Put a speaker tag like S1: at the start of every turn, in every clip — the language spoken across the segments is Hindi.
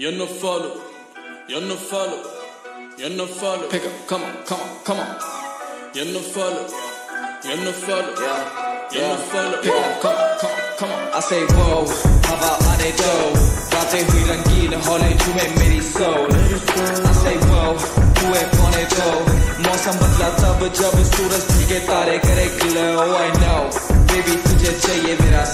S1: You're no follow. You're no follow. You're no follow.
S2: Pick up, come on, come on, come on.
S1: You're no follow. You're no follow.
S2: Yeah,
S1: You're no follow.
S2: Pick up, come on, come on, come on.
S3: I say whoa, हवा आने दो बातें हुई रंगीन हौले छुए मेरी soul I say whoa, हुए पौने दो मौसम बदला तब जब सूरज के तारे करे glow I know baby तुझे चाहिए मेरा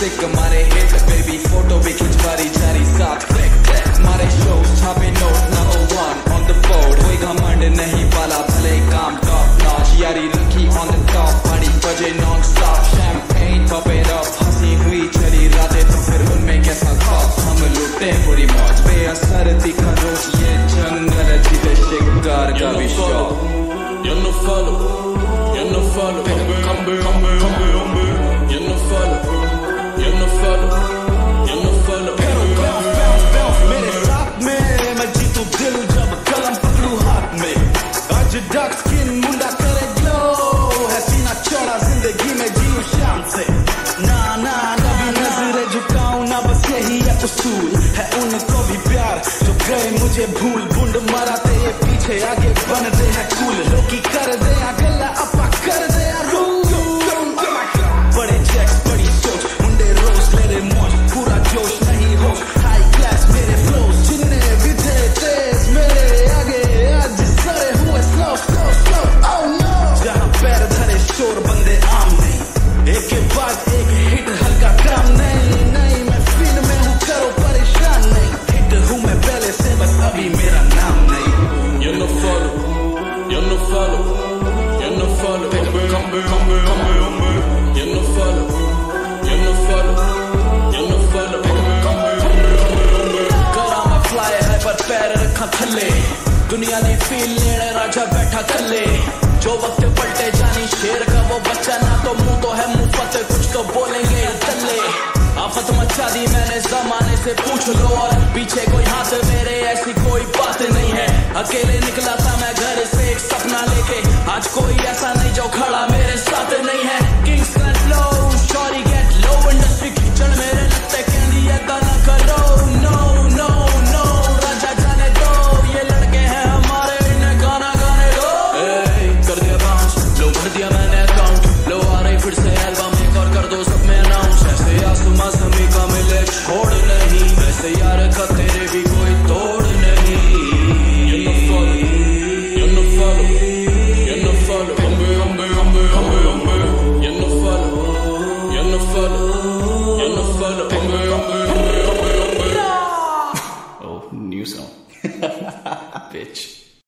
S3: बने सिक मारे हिट बेबी फ़ोटो भी खिंचवारी जारी साथ click click मारे शो छापे note number one on the board कोई घमंड नहीं वाला भले काम टॉप नॉच यारी रखी ऑन द टॉप बड़ी बजे non stop champagne pop it up हँसी हुई चली रातें तो फिर उनमें कैसा खौफ हम लुटे पूरी मौज बेअसर दिखा रोज ये जंगल जीते शिकार का भी शौक.
S1: You're no follow. You're no follow.
S2: Come on, come on, come on.
S4: है उनको भी प्यार। जो गए मुझे भूल बुंड मराते पीछे आगे बनते हैं कूल। लोकी थल्ले। दुनिया ने फील लेने राजा बैठा थल्ले। जो वक्त पलटे जानी शेर का वो बच्चा, ना तो मुँह तो है मुँह फते कुछ तो बोलेंगे थले आफत मचा दी मैंने जमाने से, पूछ लो और पीछे कोई हाथ मेरे, ऐसी कोई बात नहीं है। अकेले
S2: A bitch.